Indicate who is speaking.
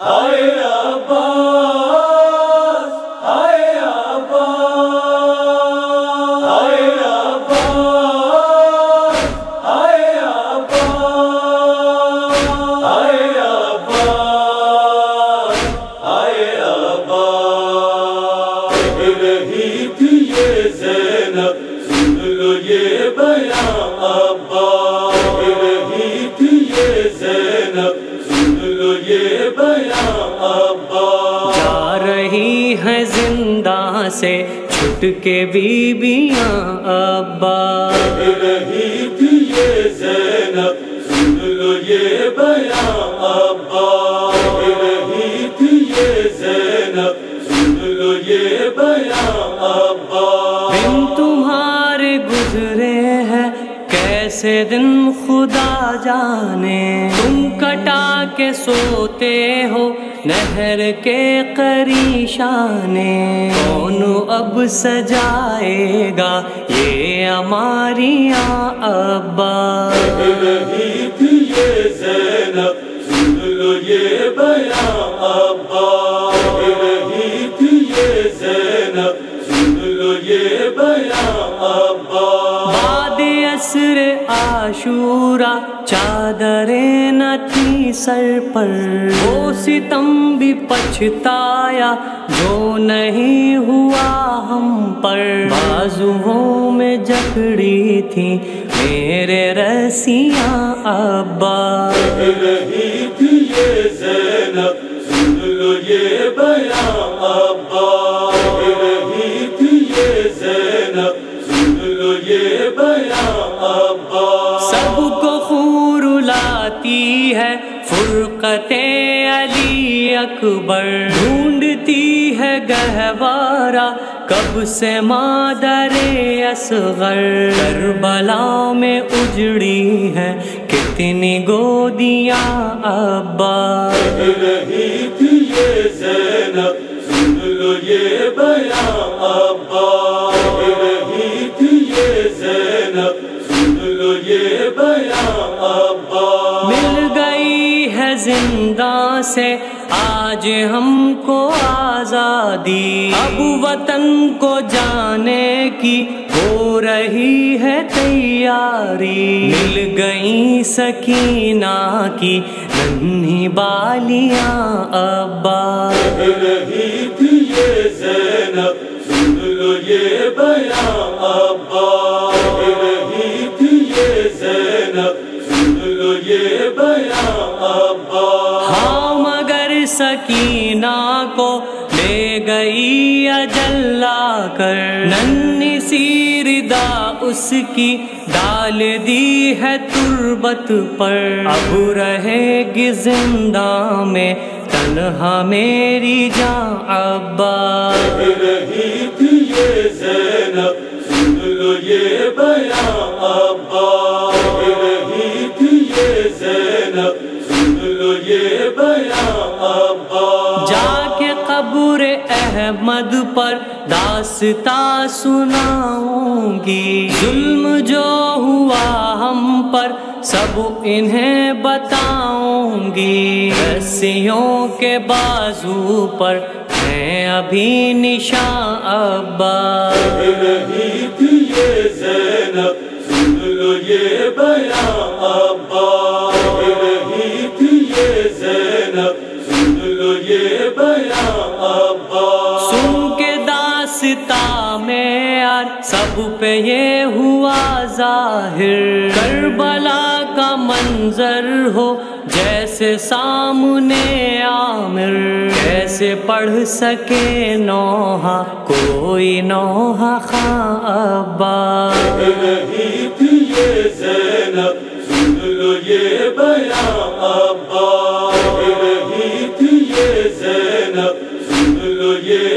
Speaker 1: آئے عباس آئے عباس آئے عباس آئے عباس آئے عباس عباس۔ رہی تھی یہ زینب، سن لو یہ بیان
Speaker 2: ہے زندہ سے چھٹ کے بیبیاں ابا۔
Speaker 1: رہی تھی یہ زینب سن لو یہ بیان عباس کہہ رہی تھی یہ زینب سن لو یہ بیان عباس
Speaker 2: دن تمہارے گزرے کیسے دن خدا جانے، تم کٹا کے سوتے ہو نہر کے قریشانے۔ کون اب سجائے گا یہ ہماری ابا
Speaker 1: کہہ رہی تھی یہ زینب، سن لو یہ بیان۔
Speaker 2: عاشورا چادر نہ تھی سر پر۔ وہ ستم بھی پچھتایا، جو نہیں ہوا ہم پر۔ بازوؤں میں جکڑی تھی، میرے رسیاں ابا۔
Speaker 1: رہی تھی یہ زینب سن لو یہ بیان عباس کہہ رہی تھی یہ زینب، سن لو یہ بیان عباس
Speaker 2: سب کو خور لاتی ہے۔ فرقت علی اکبر ڈھونڈتی ہے گہوارا کب سے مادر اصغر کربلا میں اجڑی ہے۔ کتنی گودیاں ابا۔
Speaker 1: کہہ رہی تھی یہ زینب سن لو یہ بیان عباس کہہ رہی تھی یہ زینب
Speaker 2: سے آج ہم کو آزادی اب وطن کو جانے کی ہو رہی ہے تیاری مل گئی سکینہ کی ننھی بالیاں ابا
Speaker 1: کہہ رہی تھی یہ زینب، سن لو یہ بیان عباس
Speaker 2: سکینہ کو لے گئی اجلا کر۔ ننی سیردا اس کی ڈال دی ہے تربت پر۔ اب رہے گی زندہ میں، تنہا میری جاں ابا۔
Speaker 1: کہہ رہی تھی یہ زینب، سن لو یہ بیان عباس
Speaker 2: کے قبر احمد پر داستا سناؤں گی ظلم جو ہوا ہم پر سب انہیں بتاؤں گی رسیوں کے بازو پر ہیں ابھی نشان ابا۔
Speaker 1: کہہ رہی تھی یہ
Speaker 2: کرتا میں یار، سب پہ یہ ہوا ظاہر۔ کربلا کا منظر ہو جیسے سامنے عامر۔ کیسے پڑھ سکے نوحہ؟ کوئی نوحہ خان ابا۔
Speaker 1: نہیں تھی یہ زینب سن لو یہ بیان ابا تھی یہ زینب سن لو یہ